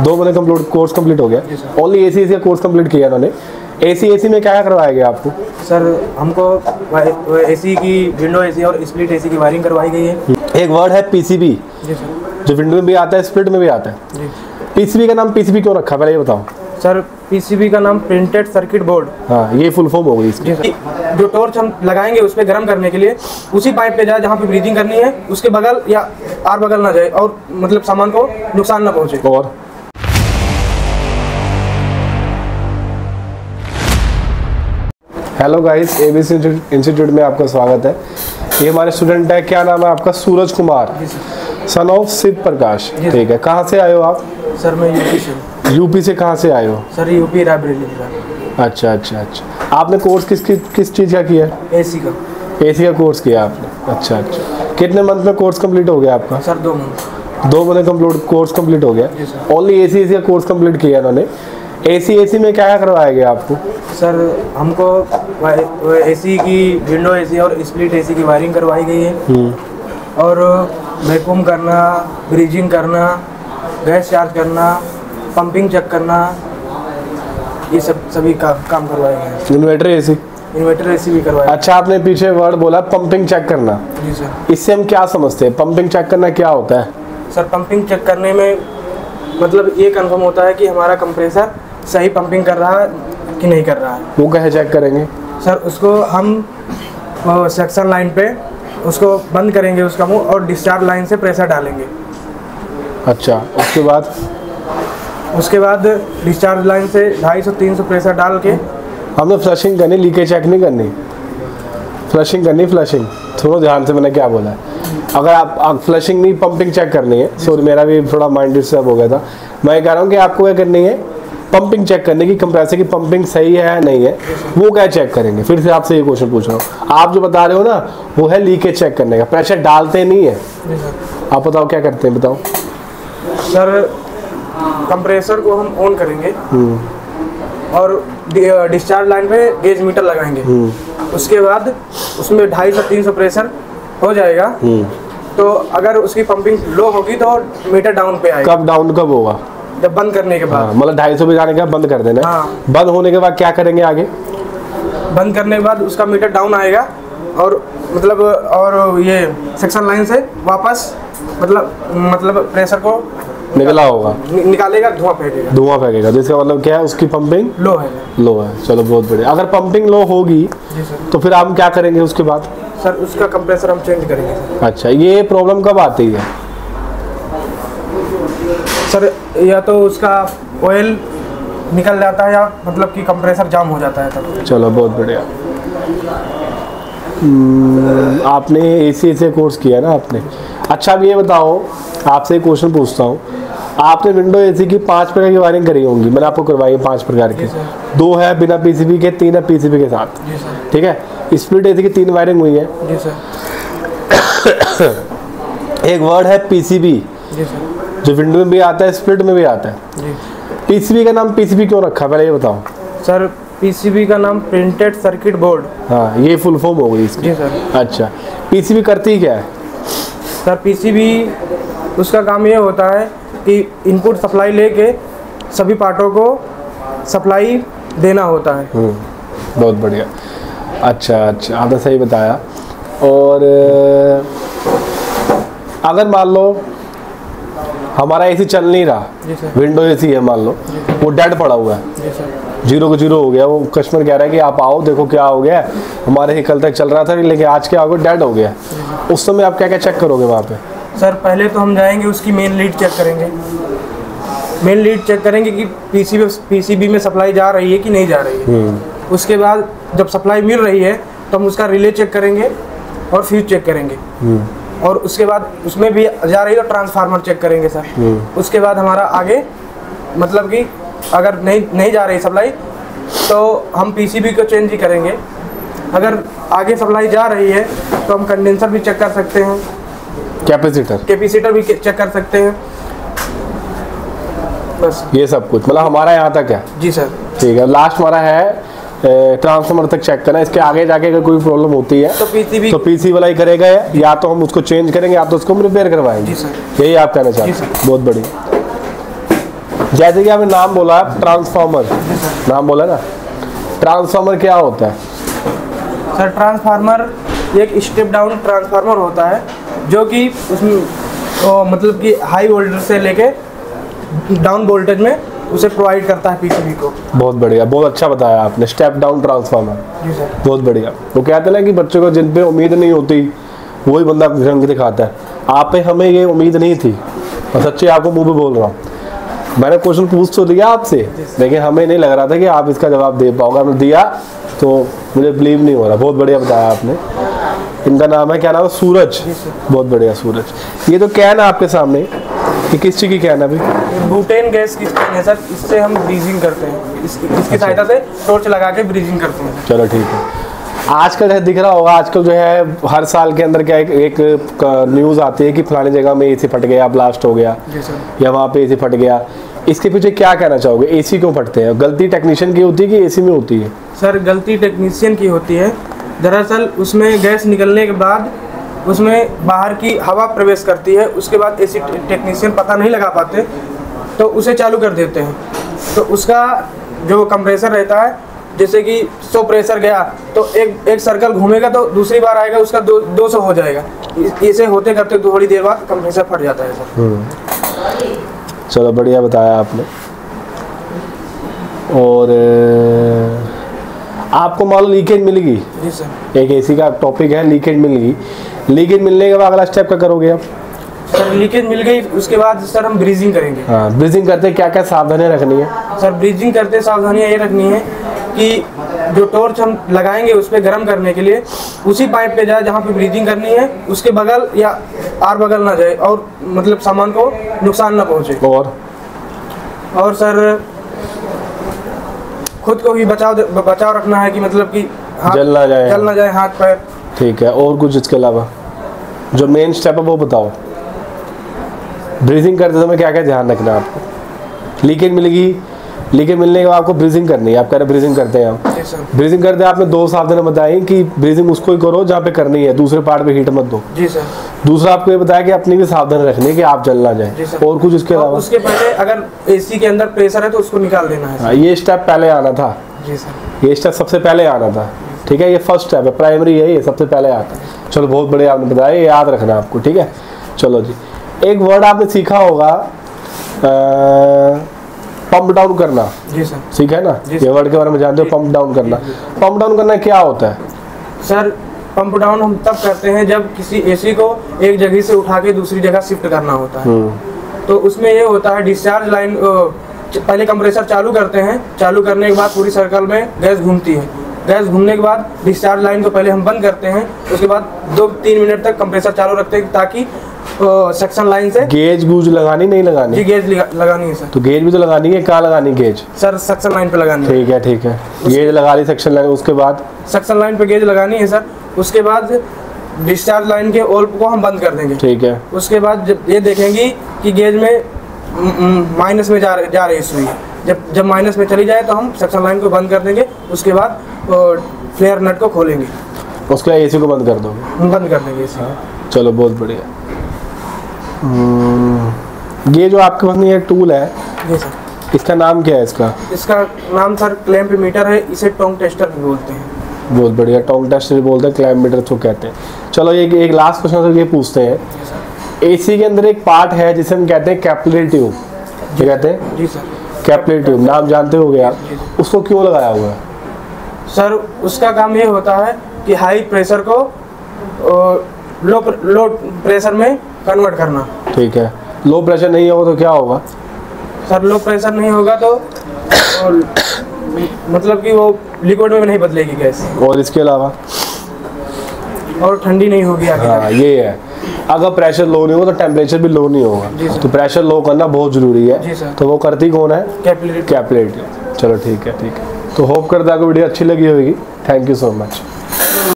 दो महीने complete course complete हो गया ओनली ए सी का कोर्स कंप्लीट किया इन्होंने ए सी ए सी में क्या क्या करवाया गया आपको सर हमको एसी की विंडो एसी और स्प्लिट एसी की वायरिंग करवाई गई है एक वर्ड है पीसीबी जी विंडो में भी आता है स्प्लिट में भी आता है पीसीबी का नाम पीसीबी क्यों रखा पहले ये बताओ सर पीसीबी का नाम प्रिंटेड सर्किट बोर्ड हाँ ये फुल फॉर्म हो गई इसकी जो टॉर्च हम लगाएँगे उस पर गर्म करने के लिए उसी पाइप पे जाए जहाँ पे ब्रीजिंग करनी है उसके बगल या आर बगल ना जाए और मतलब सामान को नुकसान ना पहुँचे और हेलो गाइस एबीसी इंस्टीट्यूट में आपका स्वागत है। ये हमारे स्टूडेंट है क्या नाम है आपका? सूरज कुमार। सन ऑफ़ शिव प्रकाश ठीक है कहाँ से आए हो आप? सर मैं यूपी से। यूपी से कहाँ से आए हो? सर यूपी रायबरेली अच्छा अच्छा अच्छा। आपने कोर्स किस किस, किस चीज़ का किया? एसी का। एसी का कोर्स किया आपने। अच्छा अच्छा। कितने मंथ में कोर्स कंप्लीट हो गया आपका? सर दो मंथ दो महीने कंप्लीट कोर्स कंप्लीट हो गया। ओनली एसी एसी का कोर्स कंप्लीट किया इन्होंने। एसी एसी में क्या क्या करवाया गया आपको? सर हमको एसी की विंडो एसी और स्प्लिट एसी की वायरिंग करवाई गई है। हम्म, और वैक्यूम करना ब्रीजिंग करना गैस चार्ज करना पंपिंग चेक करना ये सब सभी का, काम करवाए गए हैं इन्वर्टर एसी इन्वर्टर एसी भी करवाया अच्छा आपने पीछे वर्ड बोला पंपिंग चेक करना। जी सर। इससे हम क्या समझते हैं? पंपिंग चेक करना क्या होता है? सर पंपिंग चेक करने में मतलब ये कंफर्म होता है कि हमारा कंप्रेसर सही पंपिंग कर रहा है कि नहीं कर रहा। है वो कैसे चेक करेंगे। सर उसको हम सेक्शन लाइन पे उसको बंद करेंगे उसका मुँह और डिस्चार्ज लाइन से प्रेशर डालेंगे। अच्छा उसके बाद? उसके बाद डिस्चार्ज लाइन से 250 300 प्रेशर डाल के हमने फ्लशिंग करनी लीकेज चेक नहीं करनी। फ्लशिंग करनी फ्लशिंग थोड़ा ध्यान से मैंने क्या बोला है। अगर आप, आप फ्लशिंग नहीं पंपिंग चेक करनी है सॉरी मेरा भी थोड़ा माइंड डिस्टर्ब हो गया था। मैं कह रहा हूँ कि आपको क्या करनी है? पंपिंग चेक करने की कंप्रेसर की पंपिंग सही है या नहीं है वो क्या चेक करेंगे? फिर से आपसे ये क्वेश्चन पूछ रहा हूँ। आप जो बता रहे हो ना वो है लीकेज चेक करने का। प्रेशर डालते नहीं है। आप बताओ क्या करते हैं बताओ। सर कंप्रेसर को हम ऑन करेंगे। हम्म, और डिस्चार्ज लाइन पे गेज मीटर लगाएँगे। हम्म, उसके बाद उसमें 250 300 प्रेशर हो जाएगा। हम्म। तो अगर उसकी पंपिंग लो होगी तो मीटर डाउन पे आएगा। कब डाउन कब होगा? जब बंद करने के हाँ, बाद मतलब ढाई सौ पे जाने के बाद बंद कर देना। हाँ। बंद होने के बाद क्या करेंगे आगे? बंद करने के बाद उसका मीटर डाउन आएगा और मतलब और ये सेक्शन लाइन से वापस मतलब मतलब प्रेशर को निकला होगा। नि- निकालेगा धुआँ फेंकेगा। धुआँ फेंकेगा जिसका मतलब क्या है उसकी पंपिंग लो है। लो है। चलो बहुत बढ़िया। अगर पंपिंग लो होगी तो फिर हम क्या करेंगे उसके बाद? सर उसका कंप्रेसर हम चेंज करेंगे। अच्छा ये प्रॉब्लम कब आती है? सर या तो उसका ऑयल निकल जाता है या मतलब कि कंप्रेसर जाम हो जाता है तब। चलो बहुत बढ़िया। हम्म, आपने ए सी से कोर्स किया ना आपने। अच्छा अब ये बताओ आपसे एक क्वेश्चन पूछता हूँ। आपने विंडो एसी की पाँच प्रकार की वायरिंग करी होंगी। मैंने आपको करवाई है पाँच प्रकार की। दो है बिना पीसीबी के तीन है पीसीबी के साथ। ठीक है? स्प्लिट एसी की तीन वायरिंग हुई है। जी सर एक वर्ड है पीसीबी जी विंडो में भी आता है स्प्लिट में भी आता है। पीसीबी का नाम पीसीबी क्यों रखा? पहले ये बताओ। सर पीसीबी का नाम प्रिंटेड सर्किट बोर्ड हाँ ये फुल फॉर्म हो गई इसकी। जी सर। अच्छा। पीसीबी करती क्या है? सर पीसीबी उसका काम ये होता है कि इनपुट सप्लाई लेके सभी पार्टों को सप्लाई देना होता है। हम्म, बहुत बढ़िया। अच्छा अच्छा आपने सही बताया। और अगर मान लो हमारा एसी चल नहीं रहा। विंडो एसी है मान लो। वो डेड पड़ा हुआ है। ज़ीरो को ज़ीरो हो गया। वो कस्टमर कह रहा है कि आप आओ देखो क्या हो गया। हमारे ही कल तक चल रहा था लेकिन आज क्या हो गया। डेड हो गया उस समय आप क्या क्या चेक करोगे वहाँ पे? सर पहले तो हम जाएँगे उसकी मेन लीड चेक करेंगे। मेन लीड चेक करेंगे कि पीसीबी पीसीबी में सप्लाई जा रही है कि नहीं जा रही है। उसके बाद जब सप्लाई मिल रही है तो हम उसका रिले चेक करेंगे और फ्यूज चेक करेंगे। और उसके बाद उसमें भी जा रही है ट्रांसफार्मर चेक करेंगे सर। उसके बाद हमारा आगे मतलब कि अगर नहीं नहीं जा रही सप्लाई तो हम पीसीबी को चेंज ही करेंगे। अगर आगे सप्लाई जा रही है तो हम कंडेंसर भी चेक कर सकते हैं। कैपेसिटर कैपेसिटर भी चेक कर सकते हैं। बस। ये सब कुछ। मतलब हमारा यहाँ तक है? जी सर। ठीक है। लास्ट हमारा है ट्रांसफार्मर तक चेक करना इसके आगे जाके अगर कोई प्रॉब्लम होती है तो पीसीबी तो पीसी वाला ही करेगा या तो हम उसको चेंज करेंगे या तो उसको हम रिपेयर करवाएँगे यही आप कहना चाहते हैं। बहुत बढ़िया। जैसे कि आपने नाम बोला ट्रांसफार्मर नाम बोला ना? ट्रांसफार्मर क्या होता है? सर ट्रांसफार्मर एक स्टेप डाउन ट्रांसफार्मर होता है जो कि उसमें मतलब कि हाई वोल्टेज से लेके डाउन वोल्टेज में उसे प्रोवाइड करता है पीसीबी को। बहुत बढ़िया बहुत अच्छा बताया आपने। स्टेप डाउन ट्रांसफार्मर जी सर। बहुत बढ़िया। वो कहते हैं ना कि बच्चों को जिन पे उम्मीद नहीं होती वही बंदा रंग दिखाता है। आप पे हमें ये उम्मीद नहीं थी। और सच्ची आपको मुँह पे बोल रहा हूँ। मैंने क्वेश्चन पूछ तो दिया आपसे लेकिन हमें नहीं लग रहा था कि आप इसका जवाब दे पाओगे। आपने दिया तो मुझे बिलीव नहीं हो रहा। बहुत बढ़िया बताया आपने। इनका नाम है क्या नाम है? सूरज। बहुत बढ़िया सूरज। ये तो कैन है आपके सामने। ये किस चीज़ की कैन है अभी? बुटेन गैस की स्टैंड है सर इससे हम ब्रीजिंग करते हैं। इस, इसकी सहायता से टॉर्च लगा के ब्रीजिंग करते हैं। चलो ठीक है। आजकल दिख रहा होगा आजकल जो है हर साल के अंदर क्या एक, एक न्यूज़ आती है कि फलानी जगह में एसी फट गया ब्लास्ट हो गया। या वहाँ पे एसी फट गया। इसके पीछे क्या कहना चाहोगे? एसी क्यों फटते हैं? गलती टेक्नीशियन की होती है कि एसी में होती है? सर गलती टेक्नीशियन की होती है। दरअसल उसमें गैस निकलने के बाद उसमें बाहर की हवा प्रवेश करती है। उसके बाद एसी टेक्नीशियन पता नहीं लगा पाते। तो उसे चालू कर देते हैं। तो उसका जो कंप्रेसर रहता है जैसे कि 100 प्रेशर गया तो एक एक सर्कल घूमेगा तो दूसरी बार आएगा उसका दो दो सौ हो जाएगा। इसे होते करते थोड़ी देर बाद कंप्रेसर फट जाता है सर चलो बढ़िया बताया आपने। और आपको मान लो लीकेज मिल गई जी सर एक एसी का टॉपिक है लीकेज मिल गई लीकेज मिलने के बाद अगला स्टेप क्या करोगे आप? सर लीकेज मिल गई उसके बाद सर हम ब्रीजिंग करेंगे। हाँ ब्रीजिंग करते क्या क्या सावधानियाँ रखनी है? सर ब्रीजिंग करते सावधानियाँ ये रखनी है कि जो टॉर्च हम लगाएँगे उस पर गर्म करने के लिए उसी पाइप पे जाए जहाँ पे ब्रीजिंग करनी है उसके बगल या आर बगल ना जाए और मतलब सामान को नुकसान ना पहुँचे। और? और सर खुद को भी बचाव बचाव रखना है कि मतलब कि जल ना जाए। जल ना जाए हाथ पैर। ठीक है और कुछ इसके अलावा? जो मेन स्टेप है वो बताओ। ब्रीजिंग करते समय क्या क्या ध्यान रखना है आपको? लीकेज मिलेगी। लीकेज मिलने के बाद आपको ब्रीजिंग करनी है। आप कह रहे ब्रीजिंग करते हैं सर। ब्रीजिंग करते आपने दो सावधानी बताई कि ब्रीजिंग उसको ही करो जहाँ पे करनी है। दूसरे पार्ट पे हीट मत दो। जी सर। दूसरा आपको ये बताया कि अपनी भी सावधानी रखनी है कि आप जल ना जाए। और कुछ इसके और अलावा? उसके पहले अगर एसी के अंदर प्रेशर है तो उसको निकाल देना है। हाँ, ये स्टेप पहले आना था। जी सर। ये स्टेप सबसे पहले आना था। ठीक है ये फ़र्स्ट स्टेप है। प्राइमरी है ये सबसे पहले आता है। चलो बहुत बढ़िया आपने बताया ये याद रखना आपको। ठीक है? चलो जी। एक वर्ड आपने सीखा होगा पंप डाउन करना। जी सर। सीखा है ना? ये वर्ड के बारे में जानते हो पंप डाउन करना। पंप डाउन करना क्या होता है? सर पंप डाउन हम तब करते हैं जब किसी एसी को एक जगह से उठा के दूसरी जगह शिफ्ट करना होता है। हम्म, तो उसमें ये होता है डिस्चार्ज लाइन पहले कंप्रेसर चालू करते हैं। चालू करने के बाद पूरी सर्कल में गैस घूमती है। गैस घूमने के बाद डिस्चार्ज लाइन को पहले हम बंद करते हैं। उसके बाद दो तीन मिनट तक कंप्रेसर चालू रखते हैं ताकि सेक्शन लाइन से? गेज गूज लगानी नहीं जी लगानी गेज लगानी है सर तो गेज भी तो लगानी है कहाँ लगानी गेज? सर सेक्शन लाइन पे लगानी ठीक है ठीक है। गेज लगा ली सेक्शन लगा उसके बाद? सेक्शन लाइन पे गेज लगानी है सर उसके बाद डिस्चार्ज लाइन के ओल्प को हम बंद कर देंगे। ठीक है। उसके बाद जब ये देखेंगे कि गेज में माइनस में जा रहे जा रही है सुई जब जब माइनस में चली जाए तो हम सेक्शन लाइन को बंद कर देंगे उसके बाद फ्लेयर नट को खोलेंगे। उसके बाद एसी को बंद कर दोगे? बंद कर देंगे इसे चलो बहुत बढ़िया। ये जो आपके पास में ये टूल है जी सर। इसका नाम क्या है इसका? इसका नाम सर क्लैम्प मीटर है इसे टोंग टेस्टर भी बोलते हैं। बहुत बढ़िया टोंग टेस्ट भी बोलते हैं क्लाइम मीटर तो कहते हैं। चलो ये एक लास्ट क्वेश्चन सर ये पूछते हैं। एसी के अंदर एक पार्ट है जिसे हम कहते हैं कैपिलरी ट्यूब ये कहते हैं? जी सर। कैपिलरी ट्यूब नाम जानते हो गया उसको क्यों लगाया हुआ है? सर उसका काम ये होता है कि हाई प्रेशर को लो लो प्रेशर में कन्वर्ट करना। ठीक है। लो प्रेशर नहीं होगा तो क्या होगा? सर लो प्रेशर नहीं होगा तो मतलब कि वो लिक्विड में नहीं बदलेगी गैस और इसके अलावा? और ठंडी नहीं होगी आगे। हाँ ये है। अगर प्रेशर लो नहीं होगा तो टेम्परेचर भी लो नहीं होगा। तो प्रेशर लो करना बहुत ज़रूरी है। तो वो करती कौन है? कैपिलरी ट्यूब चलो ठीक है ठीक है। तो होप करता है आपको वीडियो अच्छी लगी होगी। Thank you so much